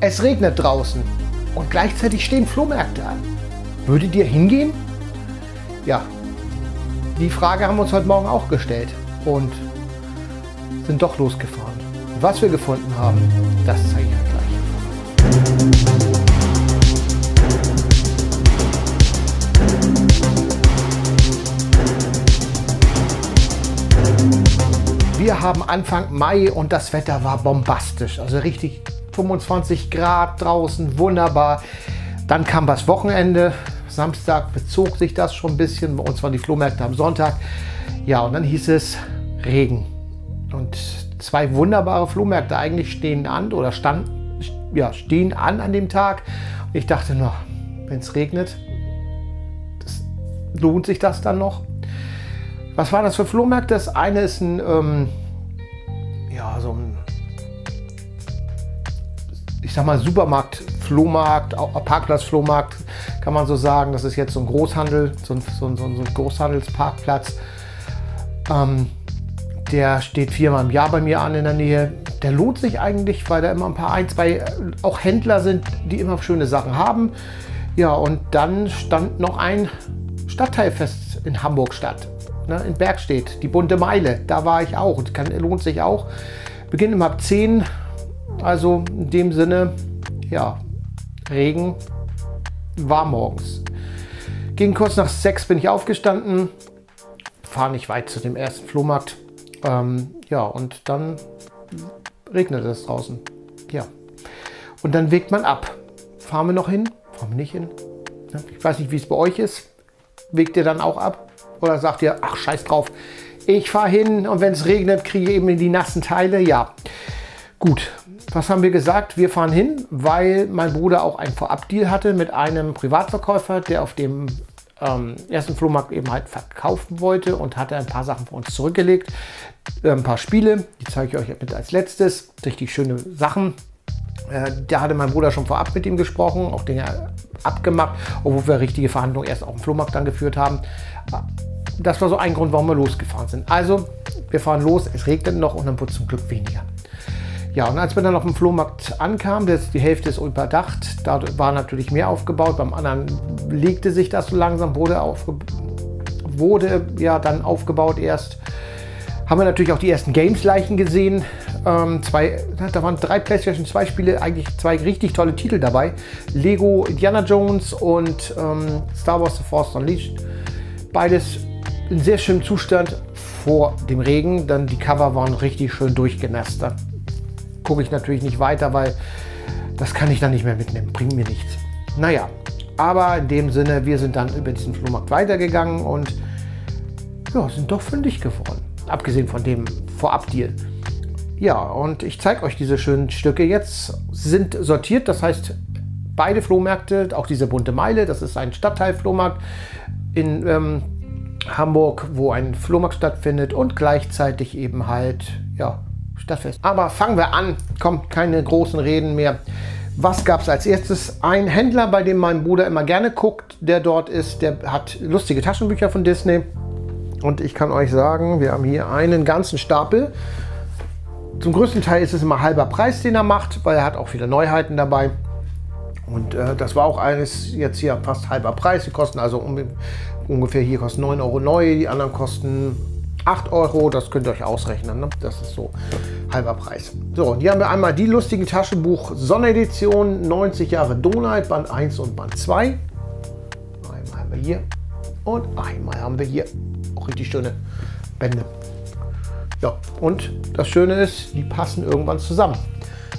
es regnet draußen und gleichzeitig stehen Flohmärkte an. Würdet ihr hingehen? Ja, die Frage haben wir uns heute Morgen auch gestellt und sind doch losgefahren. Was wir gefunden haben, das zeige ich euch gleich. Wir haben Anfang Mai und das Wetter war bombastisch. Also richtig 25 Grad draußen, wunderbar. Dann kam das Wochenende. Samstag bezog sich das schon ein bisschen. Bei uns waren die Flohmärkte am Sonntag. Ja, und dann hieß es Regen. Und zwei wunderbare Flohmärkte eigentlich stehen an oder stand, ja, stehen an an dem Tag. Und ich dachte noch, wenn es regnet, das, lohnt sich das dann noch? Was waren das für Flohmärkte? Das eine ist ein, ähm, ja, so ein, ich sag mal, Supermarkt, Flohmarkt, Parkplatz-Flohmarkt, kann man so sagen. Das ist jetzt so ein Großhandel, so ein, so ein, so ein Großhandelsparkplatz. Ähm, der steht viermal im Jahr bei mir an in der Nähe. Der lohnt sich eigentlich, weil da immer ein paar, ein, zwei äh, auch Händler sind, die immer schöne Sachen haben. Ja, und dann stand noch ein Stadtteilfest in Hamburg statt ne, in Bergstedt, die bunte Meile, da war ich auch. Kann, lohnt sich auch. Beginnt immer ab 10. Also in dem Sinne, ja, Regen war morgens. Gegen kurz nach 6 bin ich aufgestanden, fahre nicht weit zu dem ersten Flohmarkt. Ähm, ja, und dann regnet es draußen. Ja. Und dann wägt man ab. Fahren wir noch hin? Fahren wir nicht hin? Ich weiß nicht, wie es bei euch ist. Wegt ihr dann auch ab? Oder sagt ihr, ach scheiß drauf, ich fahre hin und wenn es regnet, kriege ich eben die nassen Teile? Ja. Gut, was haben wir gesagt? Wir fahren hin, weil mein Bruder auch einen Vorabdeal hatte mit einem Privatverkäufer, der auf dem ähm, ersten Flohmarkt eben halt verkaufen wollte und hatte ein paar Sachen für uns zurückgelegt. Äh, ein paar Spiele, die zeige ich euch mit als letztes. Richtig schöne Sachen. Äh, da hatte mein Bruder schon vorab mit ihm gesprochen, auch Dinge abgemacht, obwohl wir richtige Verhandlungen erst auf dem Flohmarkt dann geführt haben das war so ein Grund, warum wir losgefahren sind. Also, wir fahren los, es regnet noch und dann wurde es zum Glück weniger. Ja, und als wir dann auf dem Flohmarkt ankamen, das, die Hälfte ist überdacht, da war natürlich mehr aufgebaut, beim anderen legte sich das so langsam, wurde, aufge, wurde ja dann aufgebaut erst. Haben wir natürlich auch die ersten Games-Leichen gesehen. Ähm, zwei, da waren drei PlayStation 2 Spiele, eigentlich zwei richtig tolle Titel dabei. Lego Indiana Jones und ähm, Star Wars The Force Unleashed. Beides in sehr schönem Zustand vor dem Regen, dann die Cover waren richtig schön durchgenässt. Gucke ich natürlich nicht weiter, weil das kann ich dann nicht mehr mitnehmen, bringt mir nichts. Naja, aber in dem Sinne, wir sind dann über diesen Flohmarkt weitergegangen und ja, sind doch fündig geworden. Abgesehen von dem Vorab-Deal. Ja, und ich zeige euch diese schönen Stücke jetzt. Sind sortiert, das heißt, beide Flohmärkte, auch diese bunte Meile, das ist ein Stadtteil-Flohmarkt in ähm, Hamburg, wo ein Flohmarkt stattfindet und gleichzeitig eben halt, ja, Stadtfest. Aber fangen wir an, kommt keine großen Reden mehr. Was gab es als erstes? Ein Händler, bei dem mein Bruder immer gerne guckt, der dort ist, der hat lustige Taschenbücher von Disney. Und ich kann euch sagen, wir haben hier einen ganzen Stapel. Zum größten Teil ist es immer halber Preis, den er macht, weil er hat auch viele Neuheiten dabei. Und äh, das war auch eines jetzt hier fast halber Preis. Die kosten also um, ungefähr hier kosten 9 Euro neu, die anderen kosten 8 Euro. Das könnt ihr euch ausrechnen. Ne? Das ist so halber Preis. So, und hier haben wir einmal die lustigen Taschenbuch Sonderedition 90 Jahre Donald, Band 1 und Band 2. Einmal haben wir hier und einmal haben wir hier auch richtig schöne Bände. Ja, und das Schöne ist, die passen irgendwann zusammen.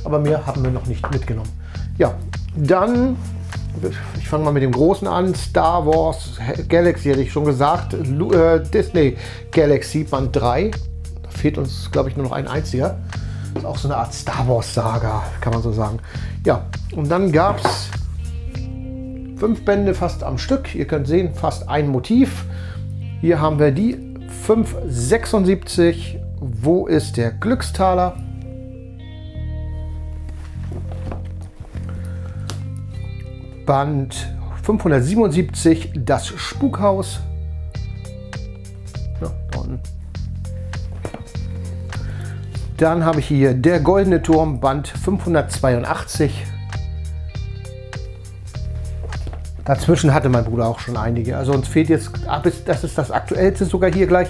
Aber mehr haben wir noch nicht mitgenommen. Ja, dann, ich fange mal mit dem Großen an, Star Wars Galaxy, hätte ich schon gesagt, äh, Disney Galaxy Band 3. Da fehlt uns, glaube ich, nur noch ein einziger. Ist auch so eine Art Star Wars Saga, kann man so sagen. Ja, und dann gab es fünf Bände fast am Stück. Ihr könnt sehen, fast ein Motiv. Hier haben wir die 576. Wo ist der Glückstaler? Band 577, das Spukhaus. Ja, dann dann habe ich hier der Goldene Turm, Band 582. Dazwischen hatte mein Bruder auch schon einige. Also uns fehlt jetzt, ah, das ist das aktuellste sogar hier gleich.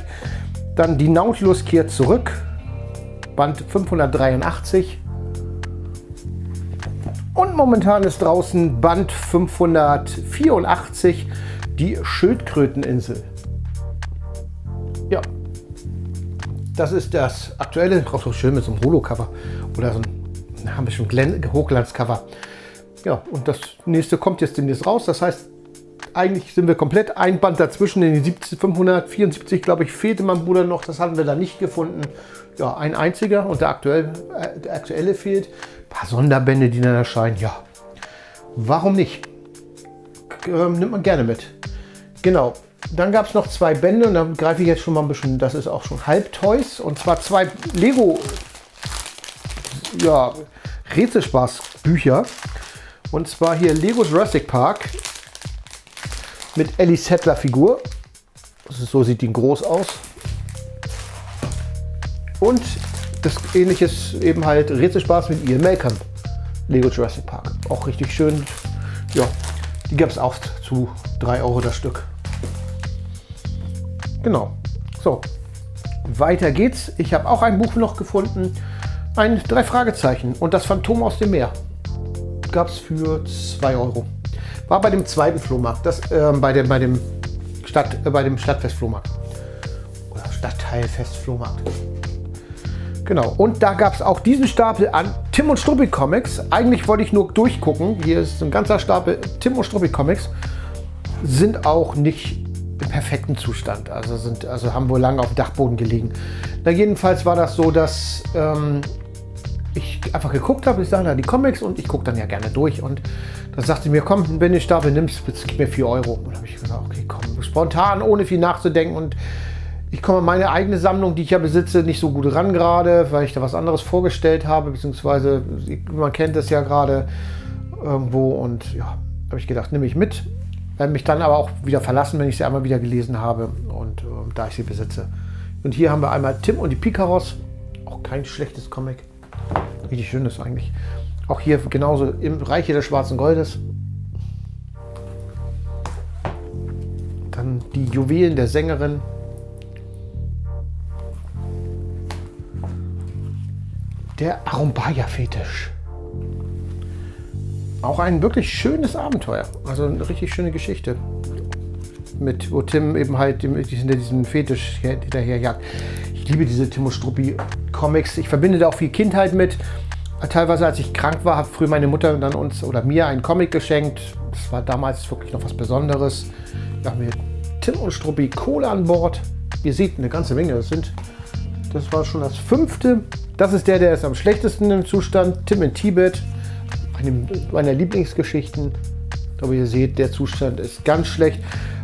Dann die Nautilus kehrt zurück, Band 583. Und momentan ist draußen Band 584, die Schildkröteninsel. Ja, das ist das aktuelle, auch so schön mit so einem Holo-Cover oder so ein, wir schon Hochglanzcover. Ja, und das nächste kommt jetzt demnächst raus. Das heißt, eigentlich sind wir komplett ein Band dazwischen. In den 574, glaube ich, fehlte mein Bruder noch. Das hatten wir da nicht gefunden. Ja, ein einziger und der aktuelle, äh, der aktuelle fehlt. Ein paar Sonderbände, die dann erscheinen. Ja, warum nicht? Ähm, nimmt man gerne mit. Genau. Dann gab es noch zwei Bände und da greife ich jetzt schon mal ein bisschen, das ist auch schon Halbtoys. Und zwar zwei Lego ja, Rätselspaß-Bücher. Und zwar hier Lego Jurassic Park mit Ellie Settler Figur. So sieht die groß aus. Und das ähnliches eben halt Rätselspaß mit Ian Malcolm. Lego Jurassic Park. Auch richtig schön. Ja, die gab es auch zu 3 Euro das Stück. Genau. So, weiter geht's. Ich habe auch ein Buch noch gefunden. Ein drei Fragezeichen und das Phantom aus dem Meer. Gab es für 2 Euro. War bei dem zweiten Flohmarkt, das, äh, bei, dem, bei, dem Stadt, äh, bei dem Stadtfest-Flohmarkt. Oder Stadtteilfest-Flohmarkt. Genau, und da gab es auch diesen Stapel an Tim und Struppi Comics. Eigentlich wollte ich nur durchgucken. Hier ist ein ganzer Stapel Tim und Struppi Comics. Sind auch nicht im perfekten Zustand. Also, sind, also haben wohl lange auf dem Dachboden gelegen. Na, jedenfalls war das so, dass ähm, ich einfach geguckt habe. Ich sage, na, die Comics und ich gucke dann ja gerne durch. Und da sagte sie mir, komm, wenn du Stapel nimmst, gib mir 4 Euro. Und da habe ich gesagt, okay, komm, spontan, ohne viel nachzudenken. Und ich komme an meine eigene Sammlung, die ich ja besitze, nicht so gut ran gerade, weil ich da was anderes vorgestellt habe, beziehungsweise man kennt es ja gerade irgendwo. Und ja, habe ich gedacht, nehme ich mit. Werde mich dann aber auch wieder verlassen, wenn ich sie einmal wieder gelesen habe und äh, da ich sie besitze. Und hier haben wir einmal Tim und die Picaros. Auch kein schlechtes Comic. Richtig schönes eigentlich. Auch hier genauso im Reiche des schwarzen Goldes. Dann die Juwelen der Sängerin. Der Arumbaya-Fetisch. Auch ein wirklich schönes Abenteuer. Also eine richtig schöne Geschichte. Mit, wo Tim eben halt hinter diesem Fetisch hinterherjagt. Ich liebe diese Timo Struppi Comics. Ich verbinde da auch viel Kindheit mit. Teilweise, als ich krank war, hat früher meine Mutter dann uns oder mir einen Comic geschenkt. Das war damals wirklich noch was Besonderes. Da haben wir Tim und Struppi Kohle an Bord. Ihr seht eine ganze Menge. Das sind, das war schon das fünfte. Das ist der, der ist am schlechtesten im Zustand. Tim in Tibet eine meiner Lieblingsgeschichten. Aber ihr seht, der Zustand ist ganz schlecht.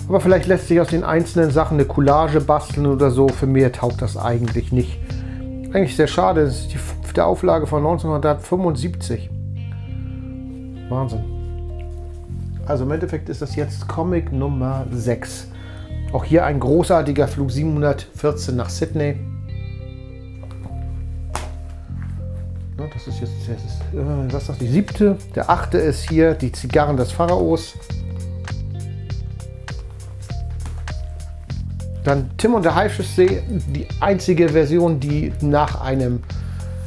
Aber vielleicht lässt sich aus den einzelnen Sachen eine Collage basteln oder so. Für mehr taugt das eigentlich nicht. Eigentlich sehr schade. Das ist die fünfte Auflage von 1975. Wahnsinn. Also im Endeffekt ist das jetzt Comic Nummer 6. Auch hier ein großartiger Flug 714 nach Sydney. Das ist jetzt das ist, äh, was ist das, die siebte. Der achte ist hier die Zigarren des Pharaos. Dann Tim und der Haifischsee, die einzige Version, die nach einem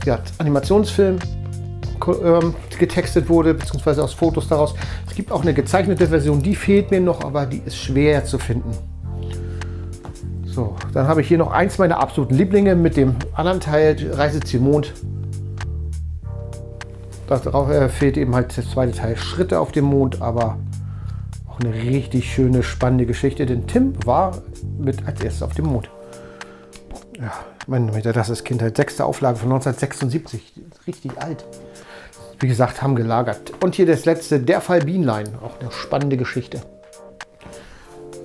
ja, Animationsfilm ähm, getextet wurde, beziehungsweise aus Fotos daraus. Es gibt auch eine gezeichnete Version, die fehlt mir noch, aber die ist schwer zu finden. So, dann habe ich hier noch eins meiner absoluten Lieblinge mit dem anderen Teil Reise zum Mond. Darauf äh, fehlt eben halt das zweite Teil Schritte auf dem Mond, aber auch eine richtig schöne, spannende Geschichte, denn Tim war mit als erstes auf dem Mond. Ja, meine das ist Kindheit. Sechste Auflage von 1976. Richtig alt. Wie gesagt, haben gelagert. Und hier das letzte, der Fall Bienlein. Auch eine spannende Geschichte.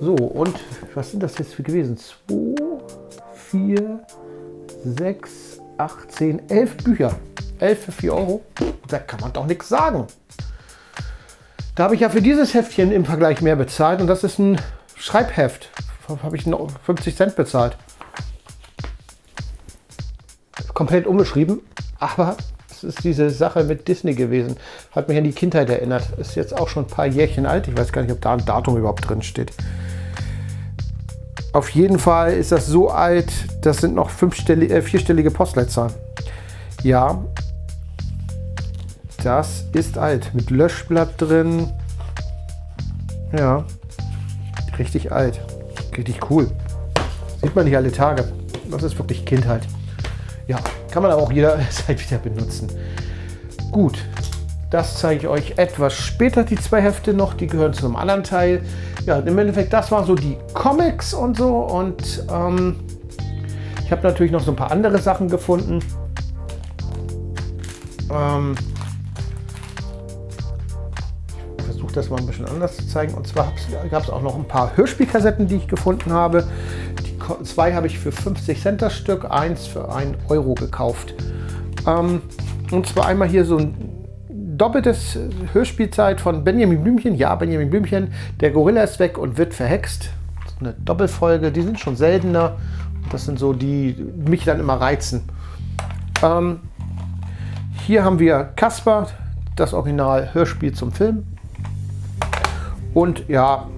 So, und was sind das jetzt für gewesen? 2, 4, 6, 8, 10, 11 Bücher. 11 für 4 Euro. Da kann man doch nichts sagen. Da habe ich ja für dieses Heftchen im Vergleich mehr bezahlt und das ist ein Schreibheft. Habe ich 50 Cent bezahlt. Komplett umgeschrieben, aber es ist diese Sache mit Disney gewesen. Hat mich an die Kindheit erinnert. Ist jetzt auch schon ein paar Jährchen alt. Ich weiß gar nicht, ob da ein Datum überhaupt drin steht. Auf jeden Fall ist das so alt, das sind noch fünfstellige, äh, vierstellige Postleitzahlen. Ja, das ist alt. Mit Löschblatt drin. Ja, richtig alt. Richtig cool. Sieht man nicht alle Tage. Das ist wirklich Kindheit. Ja, kann man aber auch jederzeit wieder benutzen. Gut, das zeige ich euch etwas später, die zwei Hefte noch. Die gehören zu einem anderen Teil. Ja, im Endeffekt, das waren so die Comics und so. Und ähm, ich habe natürlich noch so ein paar andere Sachen gefunden. Ähm, ich versuche das mal ein bisschen anders zu zeigen. Und zwar gab es auch noch ein paar Hörspielkassetten, die ich gefunden habe. Die zwei habe ich für 50 Cent das Stück, eins für 1 Euro gekauft. Ähm, und zwar einmal hier so ein doppeltes Hörspielzeit von Benjamin Blümchen. Ja, Benjamin Blümchen. Der Gorilla ist weg und wird verhext. Eine Doppelfolge, die sind schon seltener. Das sind so die, die mich dann immer reizen. Ähm, hier haben wir Kasper, das Original Hörspiel zum Film. Und ja,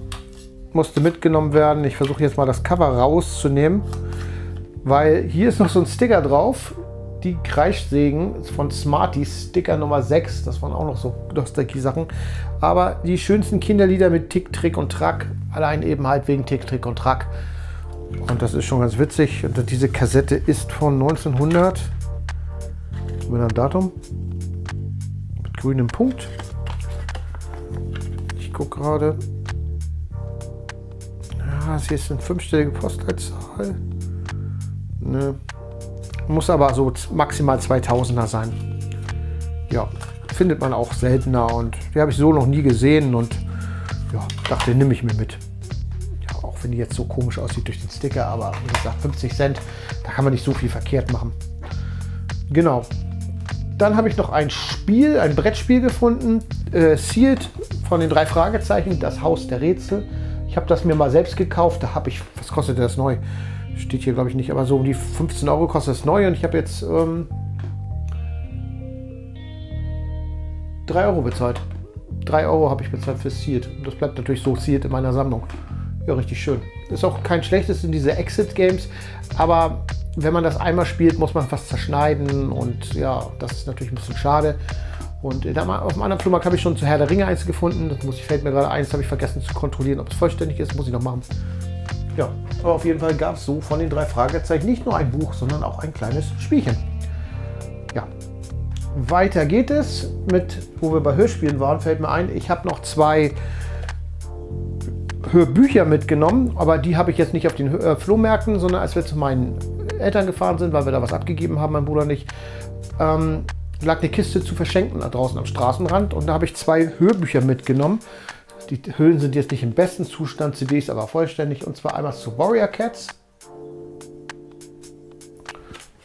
musste mitgenommen werden. Ich versuche jetzt mal das Cover rauszunehmen, weil hier ist noch so ein Sticker drauf die Kreischsägen von Smarties, Sticker Nummer 6. Das waren auch noch so Nostalgie-Sachen. Aber die schönsten Kinderlieder mit Tick, Trick und Track. Allein eben halt wegen Tick, Trick und Track. Und das ist schon ganz witzig. Und diese Kassette ist von 1900. Mit einem Datum. Mit grünem Punkt. Gucke gerade. Ja, hier ist eine fünfstellige Postleitzahl. Ne, muss aber so maximal 2000er sein. Ja, findet man auch seltener und die habe ich so noch nie gesehen und ja, dachte, nehme ich mir mit. Ja, auch wenn die jetzt so komisch aussieht durch den Sticker, aber wie gesagt, 50 Cent, da kann man nicht so viel verkehrt machen. Genau. Dann habe ich noch ein Spiel, ein Brettspiel gefunden, äh, Sealed von den drei Fragezeichen, das Haus der Rätsel. Ich habe das mir mal selbst gekauft, da habe ich, was kostet das neu? Steht hier, glaube ich, nicht, aber so um die 15 Euro kostet es neu und ich habe jetzt ähm, 3 Euro bezahlt. 3 Euro habe ich bezahlt für Sealed. Und das bleibt natürlich so Sealed in meiner Sammlung. Ja, richtig schön. Ist auch kein schlechtes in diese Exit-Games, aber wenn man das einmal spielt, muss man was zerschneiden und ja, das ist natürlich ein bisschen schade. Und auf dem anderen Flohmarkt habe ich schon zu Herr der Ringe eins gefunden. Das muss ich, fällt mir gerade eins, habe ich vergessen zu kontrollieren, ob es vollständig ist, muss ich noch machen. Ja, aber auf jeden Fall gab es so von den drei Fragezeichen nicht nur ein Buch, sondern auch ein kleines Spielchen. Ja, weiter geht es mit, wo wir bei Hörspielen waren, fällt mir ein, ich habe noch zwei Hörbücher mitgenommen, aber die habe ich jetzt nicht auf den äh, Flohmärkten, sondern als wir zu meinen Eltern gefahren sind, weil wir da was abgegeben haben, mein Bruder nicht, ähm, lag eine Kiste zu verschenken da draußen am Straßenrand und da habe ich zwei Hörbücher mitgenommen. Die Hüllen sind jetzt nicht im besten Zustand, CDs aber vollständig. Und zwar einmal zu Warrior Cats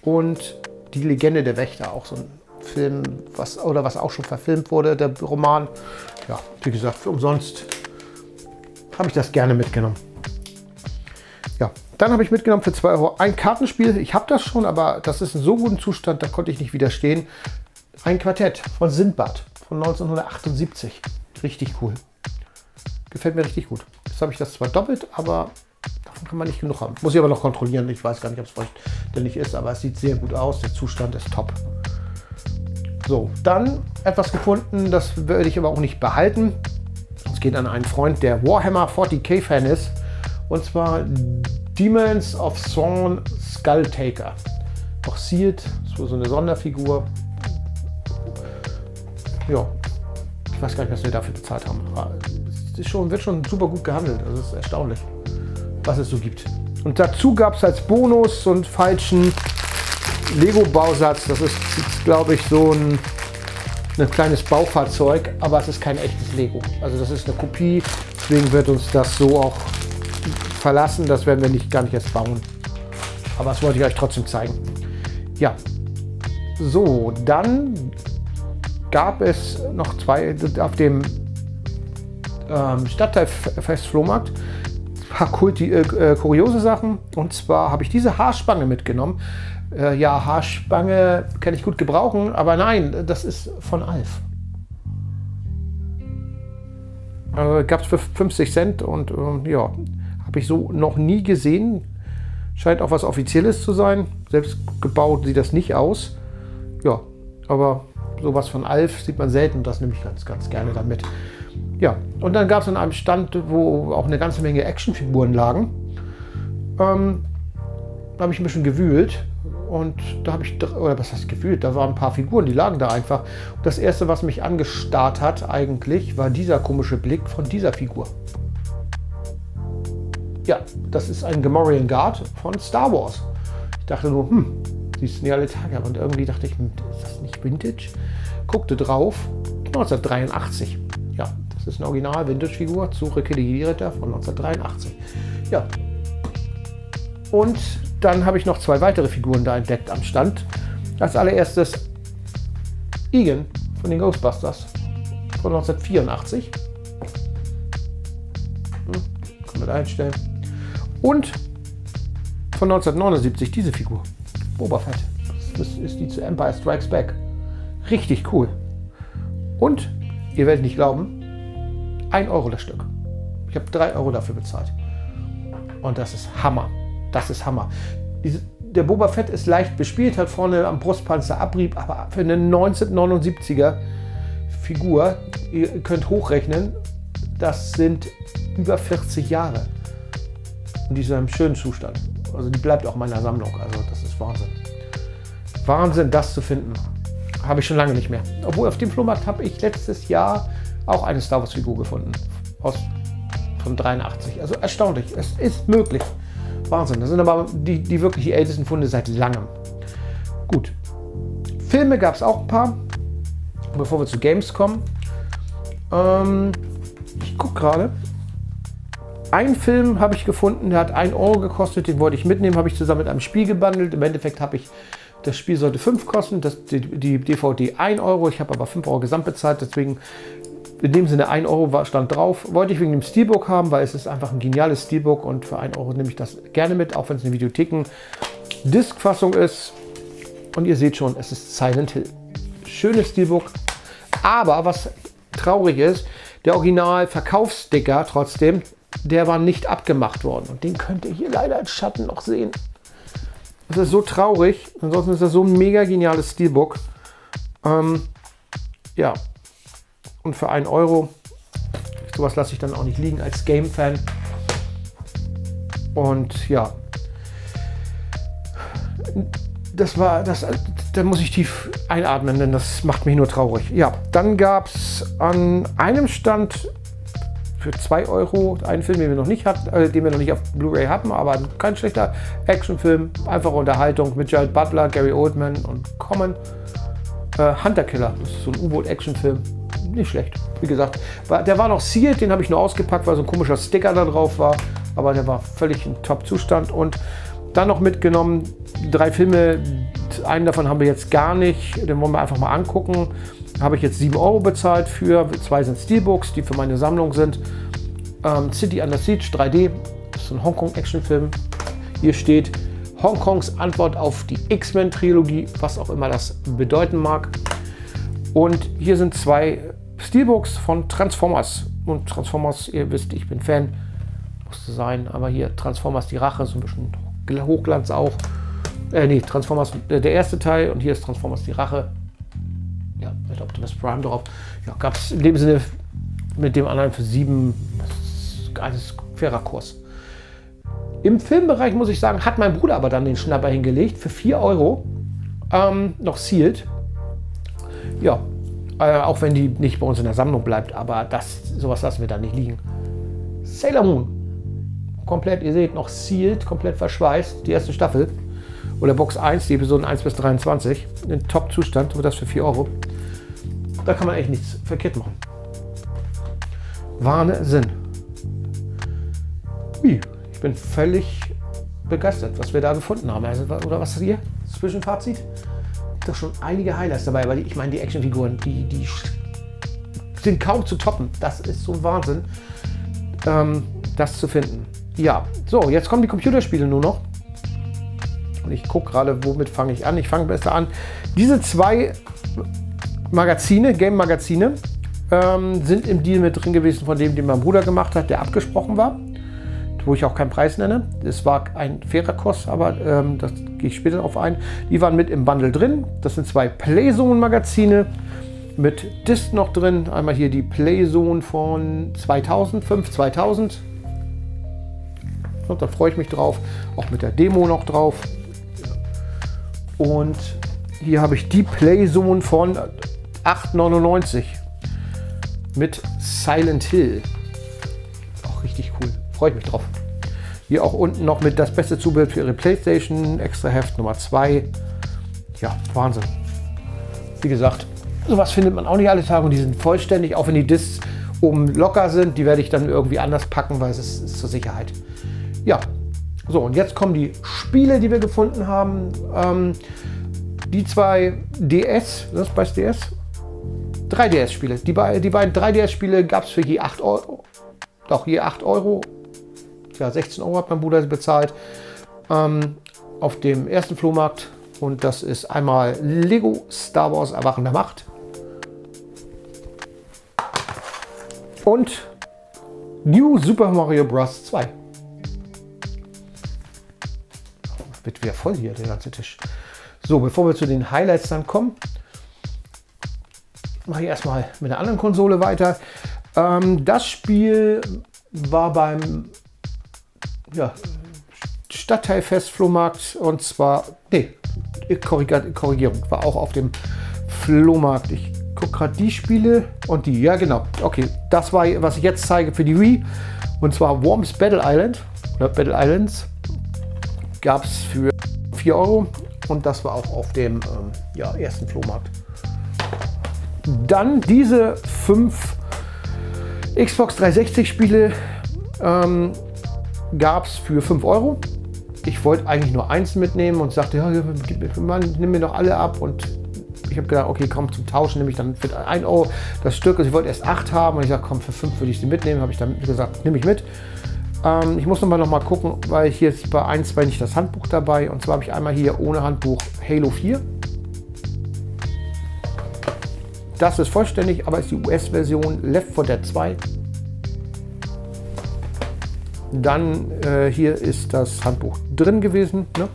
und die Legende der Wächter, auch so ein Film, was oder was auch schon verfilmt wurde, der Roman. Ja, wie gesagt, für umsonst habe ich das gerne mitgenommen. Ja, dann habe ich mitgenommen für 2 Euro ein Kartenspiel. Ich habe das schon, aber das ist in so gutem Zustand, da konnte ich nicht widerstehen. Ein Quartett von Sindbad von 1978. Richtig cool. Gefällt mir richtig gut. Jetzt habe ich das zwar doppelt, aber davon kann man nicht genug haben. Muss ich aber noch kontrollieren. Ich weiß gar nicht, ob es vollständig ist, aber es sieht sehr gut aus. Der Zustand ist top. So, dann etwas gefunden, das werde ich aber auch nicht behalten. Es geht an einen Freund, der Warhammer 40k Fan ist. Und zwar Demons of Thorn Skulltaker. Auch sealed, so eine Sonderfigur. Ja, ich weiß gar nicht, was wir dafür bezahlt haben ist schon, wird schon super gut gehandelt. Also es ist erstaunlich, was es so gibt. Und dazu gab es als Bonus so einen falschen Lego-Bausatz. Das ist, glaube ich, so ein, ein kleines Baufahrzeug, aber es ist kein echtes Lego. Also das ist eine Kopie, deswegen wird uns das so auch verlassen. Das werden wir nicht gar nicht erst bauen. Aber das wollte ich euch trotzdem zeigen. Ja, so, dann gab es noch zwei auf dem ähm, Stadtteilfest Flohmarkt. Ein paar Kulti, äh, äh, kuriose Sachen. Und zwar habe ich diese Haarspange mitgenommen. Äh, ja, Haarspange kann ich gut gebrauchen, aber nein, das ist von Alf. Äh, Gab es für 50 Cent und äh, ja, habe ich so noch nie gesehen. Scheint auch was Offizielles zu sein. Selbst gebaut sieht das nicht aus. Ja, aber sowas von Alf sieht man selten. Das nehme ich ganz, ganz gerne damit. Ja, und dann gab es an einem Stand, wo auch eine ganze Menge Actionfiguren lagen. Ähm, da habe ich ein bisschen gewühlt und da habe ich, oder was heißt gewühlt, da waren ein paar Figuren, die lagen da einfach. Und das erste, was mich angestarrt hat eigentlich, war dieser komische Blick von dieser Figur. Ja, das ist ein Gamorrean Guard von Star Wars. Ich dachte nur, hm, siehst du nicht alle Tage. Und irgendwie dachte ich, hm, ist das nicht Vintage? Guckte drauf, 1983. Ja, das ist eine Original-Vintage-Figur, Suche Ritter von 1983. Ja. Und dann habe ich noch zwei weitere Figuren da entdeckt am Stand. Als allererstes Egan von den Ghostbusters von 1984. Hm, können wir da einstellen. Und von 1979 diese Figur. Boba Fett. Das ist die zu Empire Strikes Back. Richtig cool. Und, ihr werdet nicht glauben, 1 Euro das Stück. Ich habe 3 Euro dafür bezahlt. Und das ist Hammer. Das ist Hammer. Der Boba Fett ist leicht bespielt, hat vorne am Brustpanzer Abrieb, aber für eine 1979er Figur, ihr könnt hochrechnen, das sind über 40 Jahre. Und die ist in einem schönen Zustand. Also die bleibt auch in meiner Sammlung. Also das ist Wahnsinn. Wahnsinn, das zu finden. Habe ich schon lange nicht mehr. Obwohl auf dem Flohmarkt habe ich letztes Jahr auch eine Star Wars Figur gefunden. Aus, von 83. Also erstaunlich. Es ist möglich. Wahnsinn. Das sind aber die, die wirklich die ältesten Funde seit langem. Gut. Filme gab es auch ein paar. Bevor wir zu Games kommen. Ähm, ich gucke gerade. Ein Film habe ich gefunden, der hat 1 Euro gekostet, den wollte ich mitnehmen, habe ich zusammen mit einem Spiel gebundelt. Im Endeffekt habe ich, das Spiel sollte 5 kosten, das, die, die DVD 1 Euro, ich habe aber 5 Euro gesamt bezahlt, deswegen in dem Sinne 1 Euro stand drauf. Wollte ich wegen dem Steelbook haben, weil es ist einfach ein geniales Steelbook und für 1 Euro nehme ich das gerne mit, auch wenn es eine Videotheken-Disc-Fassung ist. Und ihr seht schon, es ist Silent Hill. Schönes Steelbook, aber was traurig ist, der Original-Verkaufssticker trotzdem, der war nicht abgemacht worden. Und den könnt ihr hier leider als Schatten noch sehen. Das ist so traurig. Ansonsten ist das so ein mega geniales Steelbook. Ähm, ja, und für 1 Euro. Sowas lasse ich dann auch nicht liegen als Game-Fan. Und ja, das war, das, da muss ich tief einatmen, denn das macht mich nur traurig. Ja, dann gab es an einem Stand für 2 Euro einen Film, den wir noch nicht hatten, äh, den wir noch nicht auf Blu-ray hatten, aber kein schlechter Actionfilm, einfache Unterhaltung mit Gerald Butler, Gary Oldman und Common. Äh, Hunter Killer, das ist so ein U-Boot-Actionfilm nicht schlecht. Wie gesagt, der war noch sealed, den habe ich nur ausgepackt, weil so ein komischer Sticker da drauf war. Aber der war völlig in Top-Zustand. Und dann noch mitgenommen, drei Filme, einen davon haben wir jetzt gar nicht, den wollen wir einfach mal angucken. Habe ich jetzt 7 Euro bezahlt für. Zwei sind Steelbooks, die für meine Sammlung sind. Ähm, City Under Siege 3D, das ist ein Hongkong-Actionfilm. Hier steht Hongkongs Antwort auf die X-Men-Trilogie, was auch immer das bedeuten mag. Und hier sind zwei Steelbooks von Transformers. Und Transformers, ihr wisst, ich bin Fan. Musste sein. Aber hier Transformers die Rache, so ein bisschen Hochglanz auch. Äh, nee, Transformers äh, der erste Teil und hier ist Transformers die Rache. Mit Optimus Prime drauf. Ja, gab es in dem Sinne mit dem anderen für sieben. Alles fairer Kurs. Im Filmbereich muss ich sagen, hat mein Bruder aber dann den Schnapper hingelegt für 4 Euro. Ähm, noch sealed. Ja, äh, auch wenn die nicht bei uns in der Sammlung bleibt, aber das, sowas lassen wir da nicht liegen. Sailor Moon. Komplett, ihr seht, noch sealed, komplett verschweißt. Die erste Staffel. Oder Box 1, die Episoden 1 bis 23. In Top-Zustand, und das für 4 Euro. Da kann man echt nichts verkehrt machen. Wahnsinn. Ich bin völlig begeistert, was wir da gefunden haben. Also, oder was hier? Zwischenfazit? doch schon einige Highlights dabei, weil ich meine, die Actionfiguren, die, die sind kaum zu toppen. Das ist so Wahnsinn, ähm, das zu finden. Ja, so, jetzt kommen die Computerspiele nur noch. Und ich gucke gerade, womit fange ich an. Ich fange besser an. Diese zwei Magazine, Game-Magazine, ähm, sind im Deal mit drin gewesen von dem, den mein Bruder gemacht hat, der abgesprochen war. Wo ich auch keinen Preis nenne. Es war ein fairer Kurs, aber ähm, das gehe ich später darauf ein. Die waren mit im Bundle drin. Das sind zwei Playzone-Magazine mit Disc noch drin. Einmal hier die Playzone von 2005, 2000. Und da freue ich mich drauf. Auch mit der Demo noch drauf. Und hier habe ich die Playzone von 8,99 mit Silent Hill. Auch richtig cool. Freue ich mich drauf. Hier auch unten noch mit das beste Zubehör für Ihre Playstation. Extra Heft Nummer 2. Ja, Wahnsinn. Wie gesagt, sowas findet man auch nicht alle Tage und die sind vollständig, auch wenn die Discs oben locker sind. Die werde ich dann irgendwie anders packen, weil es ist, ist zur Sicherheit. Ja, so und jetzt kommen die Spiele, die wir gefunden haben. Ähm, die zwei DS, das bei DS? 3DS-Spiele. Die, die beiden 3DS-Spiele gab es für je 8 Euro. Doch, je 8 Euro. Ja, 16 Euro hat mein Bruder bezahlt. Ähm, auf dem ersten Flohmarkt. Und das ist einmal Lego Star Wars Erwachen der Macht. Und New Super Mario Bros. 2. Wird wieder voll hier, der ganze Tisch. So, bevor wir zu den Highlights dann kommen, mache ich erstmal mit der anderen Konsole weiter. Ähm, das Spiel war beim ja, Stadtteilfest Flohmarkt und zwar, nee, Korrigierung, war auch auf dem Flohmarkt. Ich gucke gerade die Spiele und die, ja genau, okay, das war, was ich jetzt zeige für die Wii und zwar Worms Battle Island oder Battle Islands gab es für 4 Euro und das war auch auf dem ähm, ja, ersten Flohmarkt. Dann diese fünf Xbox 360 Spiele ähm, gab es für 5 Euro. Ich wollte eigentlich nur eins mitnehmen und sagte, ja, Mann, nimm mir doch alle ab. Und ich habe gedacht, okay, komm zum Tauschen, nehme ich dann für 1 Euro das Stück. Also ich wollte erst 8 haben und ich sagte, komm, für 5 würde ich sie mitnehmen. Habe ich dann gesagt, nehme ich mit. Ähm, ich muss noch mal, noch mal gucken, weil hier ist bei 1, 2 nicht das Handbuch dabei. Und zwar habe ich einmal hier ohne Handbuch Halo 4. Das ist vollständig, aber ist die US-Version Left 4 Dead 2. Dann äh, hier ist das Handbuch drin gewesen. Ne?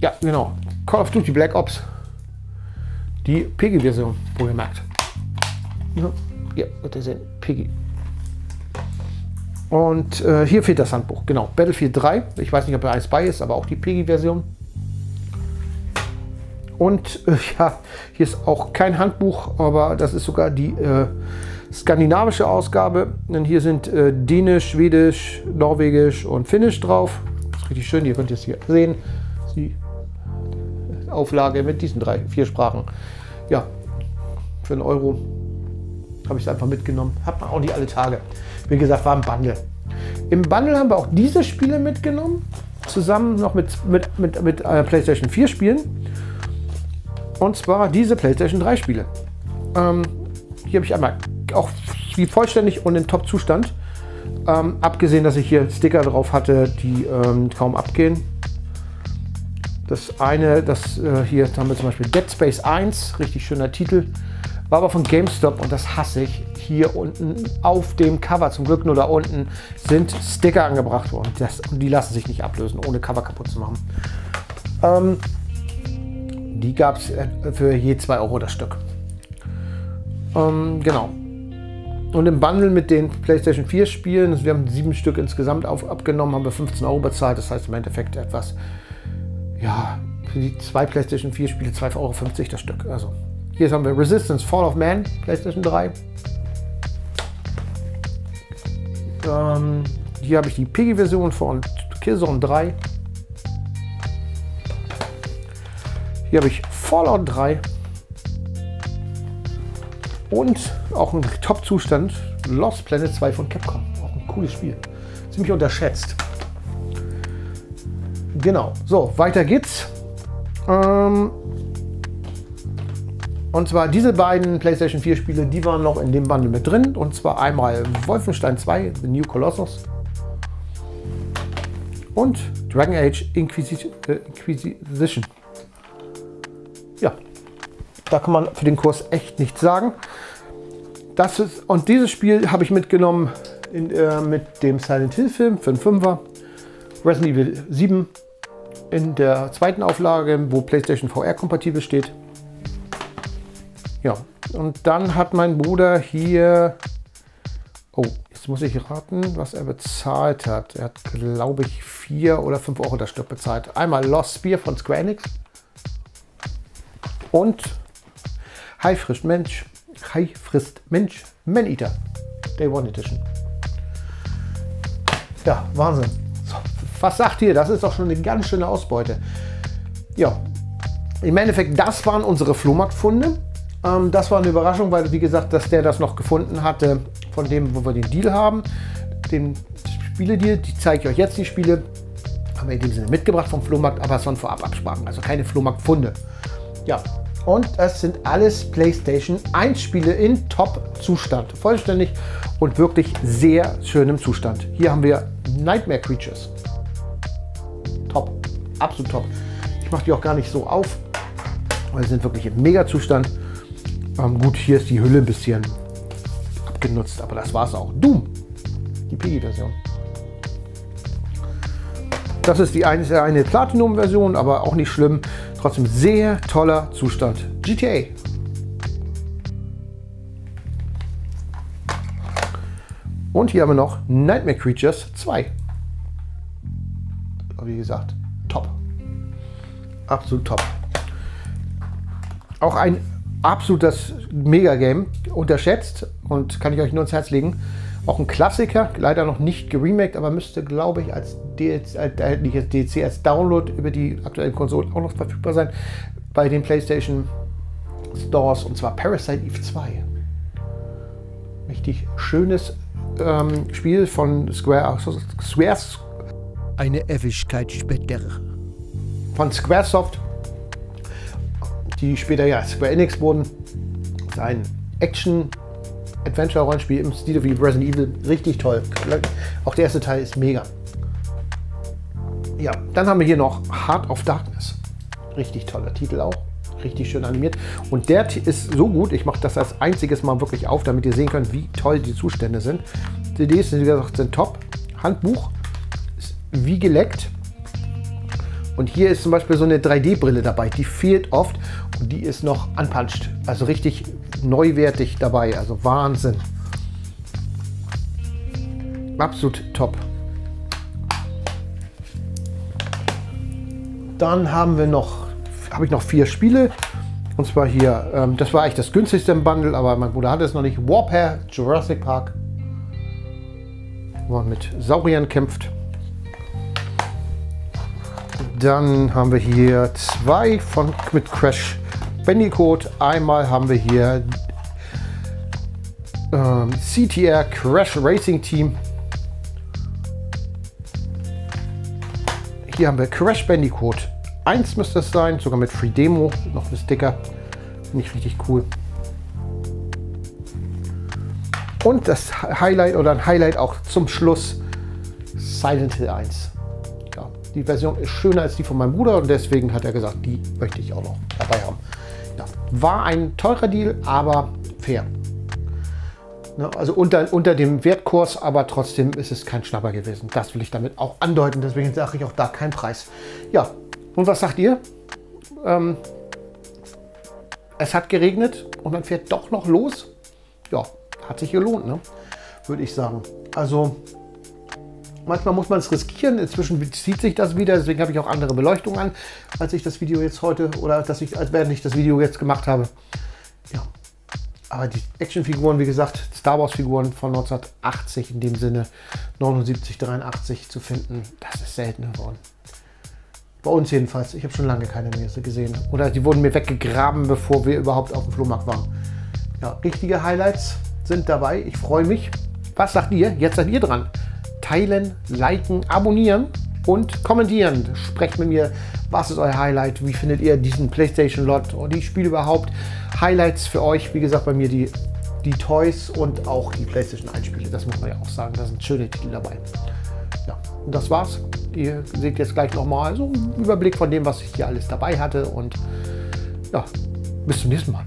Ja, genau. Call of Duty Black Ops. Die Piggy-Version, wohlgemerkt. Ja, ja, wird ihr sehen. Piggy. Und äh, hier fehlt das Handbuch. Genau, Battlefield 3. Ich weiß nicht, ob da eins bei ist, aber auch die Piggy-Version. Und äh, ja, hier ist auch kein Handbuch, aber das ist sogar die äh, skandinavische Ausgabe. Denn hier sind äh, Dänisch, Schwedisch, Norwegisch und Finnisch drauf. Das ist richtig schön, ihr könnt es hier sehen. Die Auflage mit diesen drei, vier Sprachen. Ja, für einen Euro habe ich es einfach mitgenommen. Hat man auch nicht alle Tage. Wie gesagt, war ein Bundle. Im Bundle haben wir auch diese Spiele mitgenommen. Zusammen noch mit, mit, mit, mit äh, PlayStation 4 Spielen. Und zwar diese PlayStation 3 Spiele. Ähm, hier habe ich einmal auch wie vollständig und in Top-Zustand. Ähm, abgesehen, dass ich hier Sticker drauf hatte, die ähm, kaum abgehen. Das eine, das äh, hier haben wir zum Beispiel Dead Space 1, richtig schöner Titel. War aber von GameStop und das hasse ich. Hier unten auf dem Cover, zum Glück nur da unten, sind Sticker angebracht worden. Das, und die lassen sich nicht ablösen, ohne Cover kaputt zu machen. Ähm, die gab es äh, für je 2 Euro das Stück. Ähm, genau. Und im Bundle mit den PlayStation 4 Spielen, also wir haben sieben Stück insgesamt auf, abgenommen, haben wir 15 Euro bezahlt. Das heißt im Endeffekt etwas, ja, für die zwei PlayStation 4 Spiele 2,50 Euro das Stück. Also hier haben wir Resistance Fall of Man, PlayStation 3. Ähm, hier habe ich die Piggy-Version von Killzone 3. Hier habe ich Fallout 3. Und auch ein Top-Zustand Lost Planet 2 von Capcom. Auch ein cooles Spiel. Ziemlich unterschätzt. Genau. So, weiter geht's. Ähm, und zwar diese beiden PlayStation 4 Spiele, die waren noch in dem Bundle mit drin. Und zwar einmal Wolfenstein 2, The New Colossus. und Dragon Age Inquisi äh, Inquisition. Ja, da kann man für den Kurs echt nichts sagen. Das ist, und dieses Spiel habe ich mitgenommen in, äh, mit dem Silent Hill Film für einen Fünfer. Resident Evil 7 in der zweiten Auflage, wo PlayStation VR kompatibel steht. Ja, und dann hat mein Bruder hier, oh, jetzt muss ich raten, was er bezahlt hat. Er hat, glaube ich, 4 oder 5 Euro das Stück bezahlt. Einmal Lost Spear von Square Enix und High Frisst Mensch, High Frisst Mensch, Man Eater, Day One Edition. Ja, Wahnsinn. So, was sagt ihr? Das ist doch schon eine ganz schöne Ausbeute. Ja, im Endeffekt, das waren unsere Flohmarktfunde. Ähm, das war eine Überraschung, weil, wie gesagt, dass der das noch gefunden hatte von dem, wo wir den Deal haben. Den Spiele-Deal, die zeige ich euch jetzt, die Spiele. Haben wir in dem Sinne mitgebracht vom Flohmarkt, aber es waren vorab Absprachen, also keine Flohmarktfunde. Ja, und es sind alles PlayStation 1 Spiele in Top-Zustand. Vollständig und wirklich sehr schönem Zustand. Hier haben wir Nightmare Creatures. Top, absolut top. Ich mache die auch gar nicht so auf, weil sie sind wirklich im Mega-Zustand. Ähm, gut, hier ist die Hülle ein bisschen abgenutzt, aber das war es auch. Doom, die Piggy-Version. Das ist die eine, eine Platinum-Version, aber auch nicht schlimm. Trotzdem sehr toller Zustand. GTA. Und hier haben wir noch Nightmare Creatures 2. Wie gesagt, top. Absolut top. Auch ein absolutes Mega-Game, unterschätzt und kann ich euch nur ins Herz legen. Auch ein Klassiker, leider noch nicht geremaked, aber müsste, glaube ich, als DLC, äh, nicht als DLC, als Download über die aktuellen Konsolen auch noch verfügbar sein bei den PlayStation Stores und zwar Parasite Eve 2. Richtig schönes ähm, Spiel von Square, Squares. Eine Ewigkeit später. Von Squaresoft die später ja Square Enix wurden. Das ist ein Action-Adventure-Rollenspiel im Stil wie Resident Evil. Richtig toll. Auch der erste Teil ist mega. Ja, dann haben wir hier noch Heart of Darkness. Richtig toller Titel auch. Richtig schön animiert. Und der ist so gut, ich mache das als einziges Mal wirklich auf, damit ihr sehen könnt, wie toll die Zustände sind. Die CDs sind, wie gesagt, sind top. Handbuch ist wie geleckt. Und hier ist zum Beispiel so eine 3D-Brille dabei, die fehlt oft und die ist noch unpunched. Also richtig neuwertig dabei, also Wahnsinn. Absolut top. Dann haben wir noch, habe ich noch vier Spiele. Und zwar hier, ähm, das war eigentlich das günstigste im Bundle, aber mein Bruder hat es noch nicht. Warpair Jurassic Park. Wo man mit Sauriern kämpft. Dann haben wir hier zwei von mit Crash Bandicoot. Einmal haben wir hier ähm, CTR Crash Racing Team. Hier haben wir Crash Bandicoot 1 müsste es sein, sogar mit Free Demo, noch ein Sticker. Finde ich richtig cool. Und das Highlight oder ein Highlight auch zum Schluss Silent Hill 1. Die Version ist schöner als die von meinem Bruder und deswegen hat er gesagt, die möchte ich auch noch dabei haben. War ein teurer Deal, aber fair. Ne, also unter, unter dem Wertkurs, aber trotzdem ist es kein Schnapper gewesen. Das will ich damit auch andeuten, deswegen sage ich auch da keinen Preis. Ja, und was sagt ihr? Ähm, es hat geregnet und man fährt doch noch los. Ja, hat sich gelohnt, ne? würde ich sagen. Also Manchmal muss man es riskieren. Inzwischen bezieht sich das wieder. Deswegen habe ich auch andere Beleuchtung an, als ich das Video jetzt heute oder dass ich, als während ich das Video jetzt gemacht habe. Ja. Aber die Actionfiguren, wie gesagt, Star Wars Figuren von 1980 in dem Sinne 79, 83 zu finden, das ist selten geworden. Bei uns jedenfalls. Ich habe schon lange keine mehr gesehen. Oder die wurden mir weggegraben, bevor wir überhaupt auf dem Flohmarkt waren. Ja, richtige Highlights sind dabei. Ich freue mich. Was sagt ihr? Jetzt seid ihr dran teilen, liken, abonnieren und kommentieren. Sprecht mit mir, was ist euer Highlight, wie findet ihr diesen PlayStation Lot und die Spiele überhaupt. Highlights für euch, wie gesagt, bei mir die, die Toys und auch die PlayStation 1 Spiele. Das muss man ja auch sagen, da sind schöne Titel dabei. Ja, und das war's. Ihr seht jetzt gleich nochmal so einen Überblick von dem, was ich hier alles dabei hatte. Und ja, bis zum nächsten Mal.